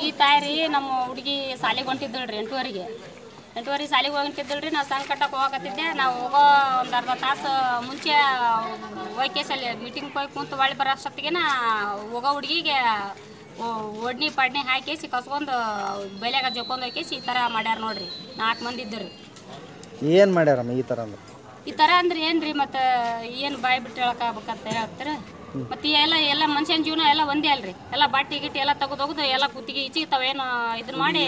ಹುಡುಗಿ ಸಾಲಿಗೆ ಹೊಂಟಿದ್ದಳ್ರಿ ಎಂಟುವರೆಗೆ. ಎಂಟುವರೆ ಸಾಲಿಗೆ ಹೊಂಟಿದ್ದಳ್ರಿ ನಾವು ಸಣ್ಣ ಕಟ್ಟಕ್ಕೆ ಹೋಗತ್ತಿದ್ದೆ ನಾವು ಹೋಗೋ ಒಂದು ಅರ್ಧ ತಾಸು ಮುಂಚೆ ವೈಕೇಶಲ್ಲಿ ಮೀಟಿಂಗ್ ಹೋಗಿ ಕುಂತು ಒಳ್ಳೆ ಬರೋ ಅಷ್ಟೊತ್ತಿಗೆ ಹೋಗೋ ಹುಡುಗಿಗೆ ಒಡ್ನಿ ಪಡ್ನಿ ಹಾಕೇಸಿ ಕಸ್ಕೊಂಡು ಬೆಲೆಗ ಜೊಕೊಂಡು ಹೋಯ್ಕೇಸಿ ಈ ಥರ ಮಾಡ್ಯಾರ ನೋಡ್ರಿ. ನಾಲ್ಕು ಮಂದಿ ಇದ್ದರು. ಏನು ಮಾಡ್ಯಾರಮ್ಮ ಈ ಥರ ಅಂದ್ರೆ? ಈ ಥರ ಅಂದ್ರೆ ಏನು ರೀ ಮತ್ತು ಏನು ಬಾಯಿ ಬಿಟ್ಟು ಹೇಳಕ್ಕಾಗ್ಬೇಕಂತ ಹೇಳ್ತಾರೆ? ಮತ್ತೆ ಎಲ್ಲ ಎಲ್ಲ ಮನುಷ್ಯನ ಜೀವನ ಎಲ್ಲ ಒಂದೇ ಅಲ್ರಿ. ಎಲ್ಲ ಬಟ್ಟೆ ಗಿಟ್ಟಿ ಎಲ್ಲ ತೆಗೆದು ಹೋಗುದು ಎಲ್ಲ ಕುತ್ತಿಗೆ ಈಚಿ ತಾವೇನು ಇದನ್ನ ಮಾಡಿ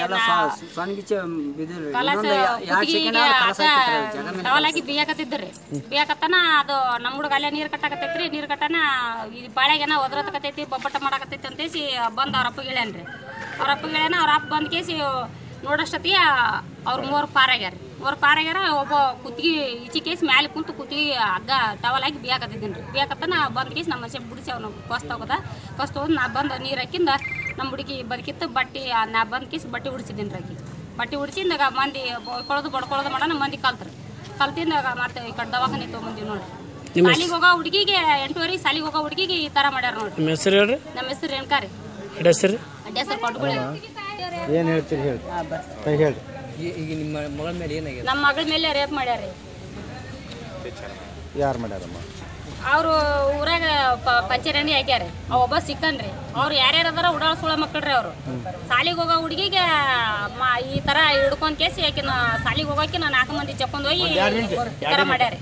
ಹಾಕಿ ಬಿಯಾಕತ್ತಿದ್ರಿ ಬಿಯಾಕತ್ತನ ಅದು ನಮ್ಮ ಹುಡುಗ ಅಲ್ಲೇ ನೀರ್ ಕಟ್ಟಾಕತ್ತೈತ್ರಿ. ನೀರ್ ಕಟ್ಟನ ಈ ಬಾಳೆಗೆನ ಒದ್ರತಕತೈತಿ ಬೊಬ್ಬಟ್ಟ ಮಾಡಾಕತ್ತೈತಿ ಅಂತೇಸಿ ಬಂದ್ ಅವ್ರ ಅಪ್ಪಗೆ ಹೇಳ್ಯಾನ್ರಿ ಅವ್ರ ಅಪ್ಪಗೆ ಹೇಳ್ಯಾನ ಅವ್ರ ಅಪ್ಪ ಬಂದ ಕೇಸಿ ನೋಡೋಷ್ಟೊತ್ತಿಗೆ ಅವ್ರ ಮೂವರು ಪಾರಾಗ್ಯಾರ ಮೂವರು ಪಾರಾಗ್ಯಾರ ಒಬ್ಬ ಕುತ್ತಿಗೆ ಈಚೆ ಕೇಸ್ ಮ್ಯಾಲೆ ಕುಂತು ಕುತ್ತಿಗೆ ಹಗ್ಗ ಟವಲ್ ಹಾಕಿ ಬಿಯಾಕತ್ತಿದ್ದೀನಿ ರೀ ಬಿಯಾಕತ್ತನ ಬಂದ ಕೇಸ್ ನಮ್ಮ ಮನುಷ್ಯ ಬಿಡಿಸಿ ಅವನು ಕೊಸ್ತ ಹೋಗೋದ ಕೊಸ್ತ ಹೋದ್ ನಾ ಬಂದು ನೀರು ಹಾಕಿಂದ ನಮ್ಮ ಹುಡುಗಿ ಬದುಕಿತ್ತು ಬಟ್ಟೆ ನಾ ಬಂದ ಕೇಸ್ ಬಟ್ಟೆ ಉಡಿಸಿದ್ದೀನಿ ರೀ ಬಟ್ಟೆ ಉಡಿಸಿಂದಾಗ ಮಂದಿ ಕೊಳದು ಬಡ್ಕೊಳ್ಳೋದು ಮಾಡೋಣ ಮಂದಿ ಕಲ್ತ್ರಿ. ಕಲ್ತಿಂದಾಗ ಮತ್ತೆ ಈ ಕಡೆ ದವಾಖಾನೆ ತೊಗೊಂಬಂದಿವಿ ನೋಡ್ರಿ. ಸಾಲಿಗೆ ಹೋಗೋ ಹುಡುಗಿಗೆ ಎಂಟುವರೆ ಸಾಲಿಗೆ ಹೋಗೋ ಹುಡುಗಿಗೆ ಈ ಥರ ಮಾಡ್ಯಾರ ನೋಡ್ರಿ. ನಿಮ್ಮ ಹೆಸರು ಹೇಳ್ರಿ? ನಮ್ಮ ಹೆಸರು ರೇಣುಕಾ ರೀ ಅಡ್ಡ ಹೆಸರು ಅಡ್ಡ ಹೆಸರು ಕೊಟ್ಕೊಳ್ಳಿ ಏನು ಹೇಳ್ತೀರಿ ಹೇಳಿ. ಕೈ ಹೇಳಿ ಈಗ ನಿಮ್ಮ ಮಗಳ ಮೇಲೆ ಏನಾಗಿದೆ? ನಮ್ಮ ಮಗಳ ಮೇಲೆ ರೇಪ್ ಮಾಡ್ಯಾರಿ ಯಾರು ಮಾಡ್ಯಾರಮ್ಮ? ಅವರು ಊರಾಗ ಪಂಚರಣಿ ಹಾಕ್ಯಾರ ಅವ ಒಬ್ಬ ಸಿಕ್ಕನ್ರಿ. ಅವ್ರು ಯಾರ್ಯಾರು ಅದಾರ ಉಡಾಳ ಸುಳ ಮಕ್ಕಳ್ರಿ ಅವರು. ಸಾಲಿಗೆ ಹೋಗೋ ಹುಡುಗಿಗೆ ಮ- ಈ ತರ ಹಿಡ್ಕೊಂಡ್ ಕೇಸಿ ಆಕಿನ ಸಾಲಿಗೆ ಹೋಗೋಕೆ ನಾನು ನಾಲ್ಕು ಮಂದಿ ಚಪ್ಪಂದ್ ಹೋಗಿ ಈ ತರ ಮಾಡ್ಯಾರಿ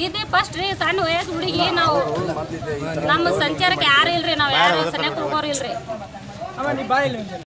ಇದೇ ಫಸ್ಟ್ ರೀ ಸಣ್ಣ ವಯಸ್ಸು ಹುಡುಗಿ ನಾವು ನಮ್ಮ ಸಂಚಾರಕ್ಕೆ ಯಾರು ಇಲ್ರಿ? ನಾವ್ ಯಾರು ಸನ್ಯಾಕ ಹೋಗೋರು ಇಲ್ರಿ?